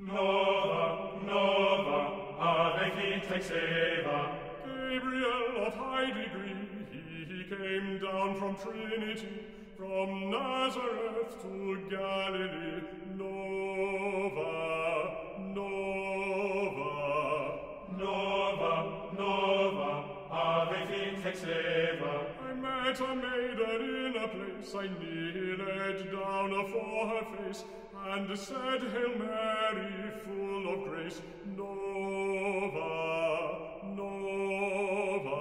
Nova, Nova, Ave fit ex Eva. Gabriel of high degree, he came down from Trinity, from Nazareth to Galilee. Nova, I met a maiden in a place, I kneeled down afore her face, and said, Hail Mary, full of grace, Nova, Nova.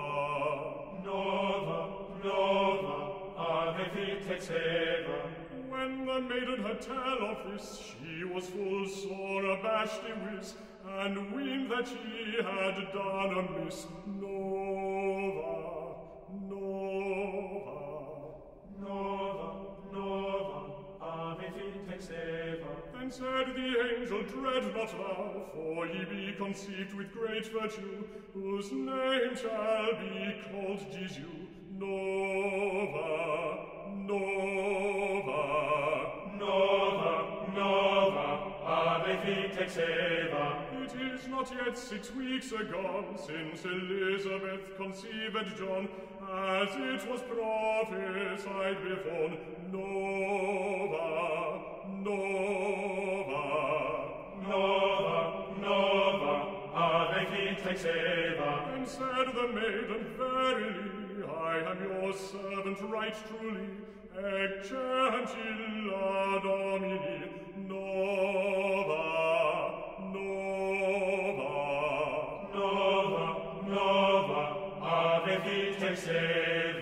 Nova, Nova, Ave. When the maiden had tell of this, she was full sore abashed whiz, and weened that she had done amiss. Then said the angel, Dread not thou, for ye be conceived with great virtue, whose name shall be called Jesu. Nova, Nova. Nova, Nova, Ave fit ex Eva. It is not yet six weeks agone since Elizabeth conceived John, as it was prophesied before. Nova. Nova, Teixeva. And said the maiden, Verily, I am your servant right truly, Eccencilla Domini, Nova, Nova, Nova, Nova, Ave fit ex Eva.